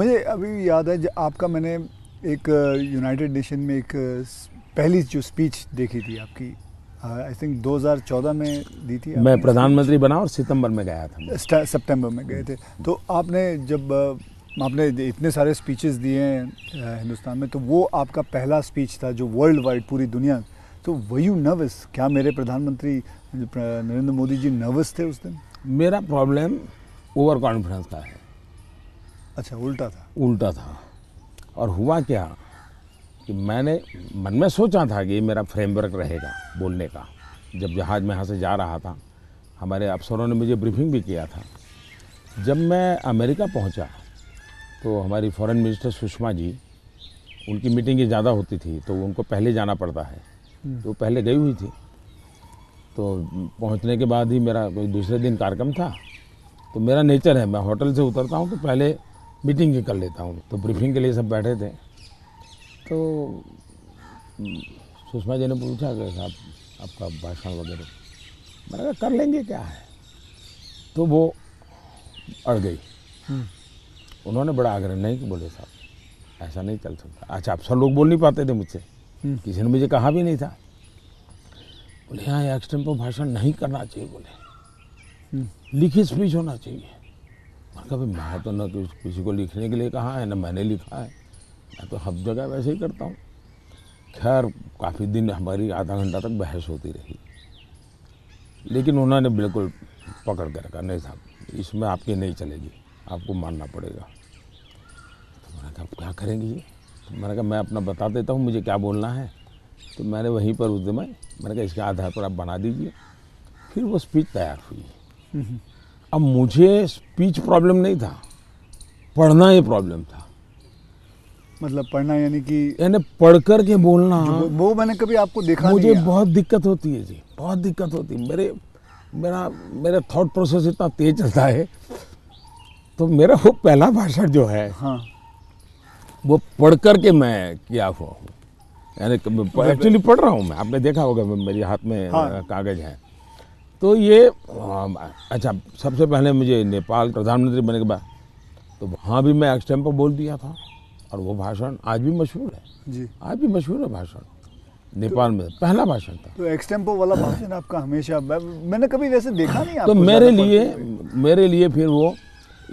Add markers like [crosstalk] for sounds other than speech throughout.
मुझे अभी याद है जब आपका मैंने एक यूनाइटेड नेशन में एक पहली जो स्पीच देखी थी आपकी। आई थिंक 2014 में दी थी मैं प्रधानमंत्री बना और सितंबर में गया था। सितंबर में गए थे। तो आपने जब आपने इतने सारे स्पीचेस दिए हैं हिंदुस्तान में तो वो आपका पहला स्पीच था जो वर्ल्ड वाइड पूरी दुनिया। तो वही यू नर्वस क्या मेरे प्रधानमंत्री नरेंद्र मोदी जी नर्वस थे उस दिन? मेरा प्रॉब्लम ओवर कॉन्फिडेंस का है। अच्छा उल्टा था। उल्टा था। और हुआ क्या कि मैंने मन में सोचा था कि मेरा फ्रेमवर्क रहेगा बोलने का। जब जहाज़ में यहाँ से जा रहा था हमारे अफसरों ने मुझे ब्रीफिंग भी किया था। जब मैं अमेरिका पहुँचा तो हमारी फॉरेन मिनिस्टर सुषमा जी उनकी मीटिंगें ज़्यादा होती थी तो उनको पहले जाना पड़ता है। हम्म। तो पहले गई हुई थी। तो पहुँचने के बाद ही मेरा कोई दूसरे दिन कार्यक्रम था। तो मेरा नेचर है मैं होटल से उतरता हूँ तो पहले मीटिंग भी कर लेता हूँ। तो ब्रीफिंग के लिए सब बैठे थे। तो सुषमा जी ने पूछा कि साहब आपका भाषण वगैरह। मैंने कहा कर लेंगे क्या है? तो वो अड़ गई। हम्म। उन्होंने बड़ा आग्रह नहीं कि बोले साहब ऐसा नहीं चल सकता। अच्छा सब लोग बोल नहीं पाते थे मुझसे। हम्म। किसी ने मुझे कहा भी नहीं था। बोले यहाँ एक्सटेम्पो भाषण नहीं करना चाहिए बोले। हम्म। लिखित स्पीच होना चाहिए। मैंने कहा मैं तो ना किसी को लिखने के लिए कहा है ना मैंने लिखा है। मैं तो हर जगह वैसे ही करता हूँ। खैर काफ़ी दिन हमारी आधा घंटा तक बहस होती रही। लेकिन उन्होंने बिल्कुल पकड़ कर रखा नहीं साहब इसमें आपकी नहीं चलेगी आपको मानना पड़ेगा। तो मैंने कहा क्या करेंगे ये तो मैंने कहा मैं अपना बता देता हूँ मुझे क्या बोलना है। तो मैंने वहीं पर उस दिन मैंने कहा इसके आधार पर आप बना दीजिए। फिर वो स्पीच तैयार हुई। हम्म, हम्म। अब मुझे स्पीच प्रॉब्लम नहीं था पढ़ना ही प्रॉब्लम था। मतलब पढ़ना यानी कि यानी पढ़ कर के बोलना वो मैंने कभी आपको देखा मुझे नहीं बहुत दिक्कत होती है जी बहुत दिक्कत होती है। मेरे मेरा मेरा थॉट प्रोसेस इतना तेज चलता है तो मेरा वो पहला भाषण जो है हाँ। वो पढ़ कर के मैं किया हुआ हूँ। यानी एक्चुअली पढ़ रहा हूँ मैं आपने देखा होगा मेरे हाथ में हाँ। कागज़ है। तो ये अच्छा सबसे पहले मुझे नेपाल प्रधानमंत्री बने के बाद तो वहाँ भी मैं एक्स एक्सटेम्पो बोल दिया था और वो भाषण आज भी मशहूर है। जी। आज भी मशहूर है भाषण नेपाल तो, में पहला भाषण था। तो एक्सटेम्पो वाला भाषण आपका हमेशा मैंने कभी वैसे देखा नहीं तो मेरे लिए मेरे लिए फिर वो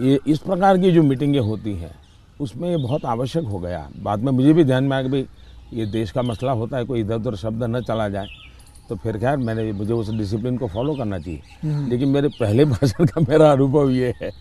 ये इस प्रकार की जो मीटिंगें होती हैं उसमें ये बहुत आवश्यक हो गया। बाद में मुझे भी ध्यान में आया कि भाई ये देश का मसला होता है कोई इधर उधर शब्द न चला जाए। तो फिर खैर मैंने मुझे उस डिसिप्लिन को फॉलो करना चाहिए हम्म। लेकिन मेरे पहले [laughs] भाषण का मेरा अनुभव ये है